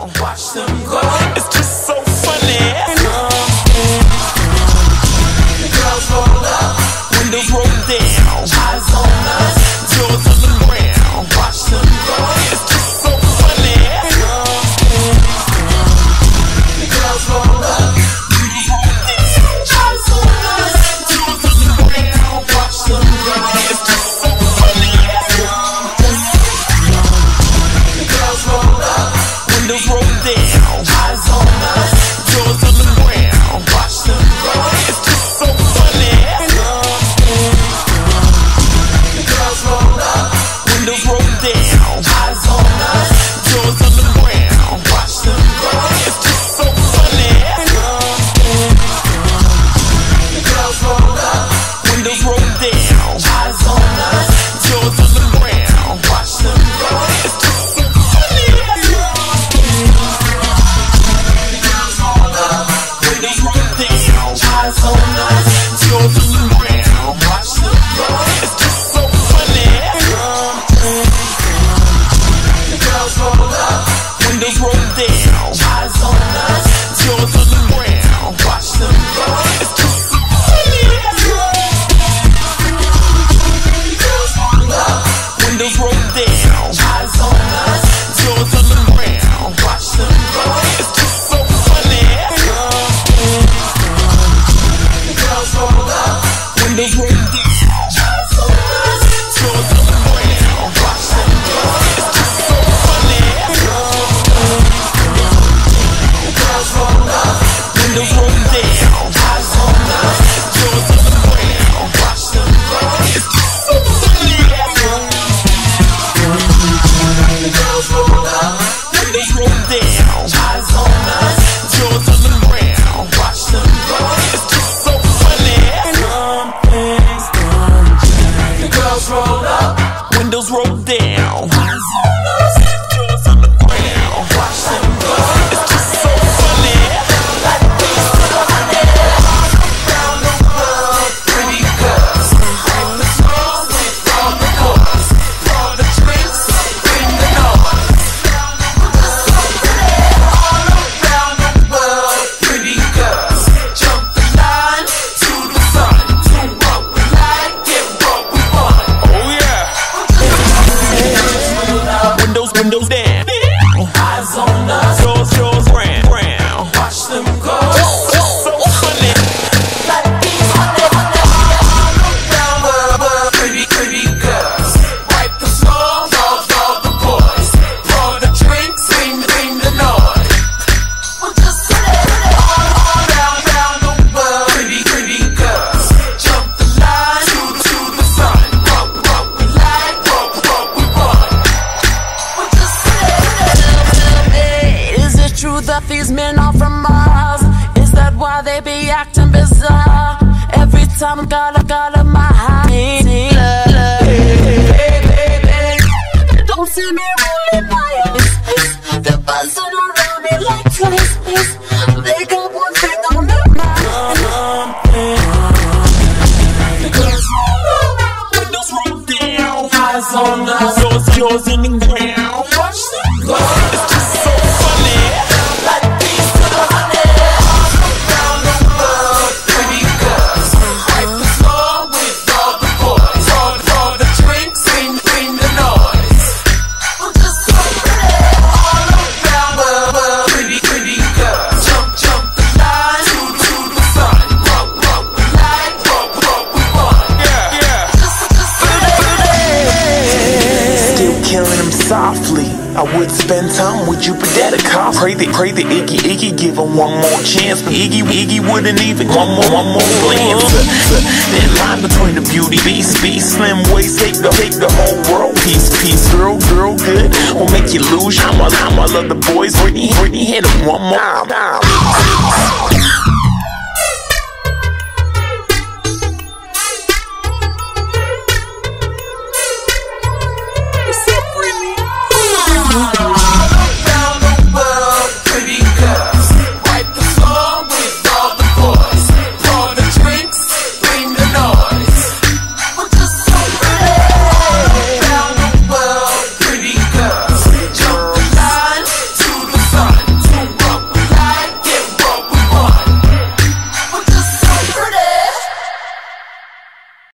Watch them go. It's just so funny. Girls roll up, windows roll down. Eyes on Windows roll. drove down. Eyes on us, jaws on the ground. Watch them go. It's just so funny. Girls roll up, windows roll down. down. Eyes on us. These men are from Mars. Is that why they be acting bizarre? Every time I gotta, gotta my heart Need love Don't see me rolling my eyes. They're around me like flies They got one thing on their mind. Eyes on yours in the ground. Watch them go killing him softly. I would spend time with you, but that a cost. Pray that, pray that Iggy, Iggy give him one more chance. But Iggy, Iggy wouldn't even one more, one more glance. That line between the beauty beast, beast, slim waist, take the, take the whole world. Peace, peace, girl, girl, good. Will make you lose. I'm a, I'm a love the boys. Britney, Britney hit him one more time.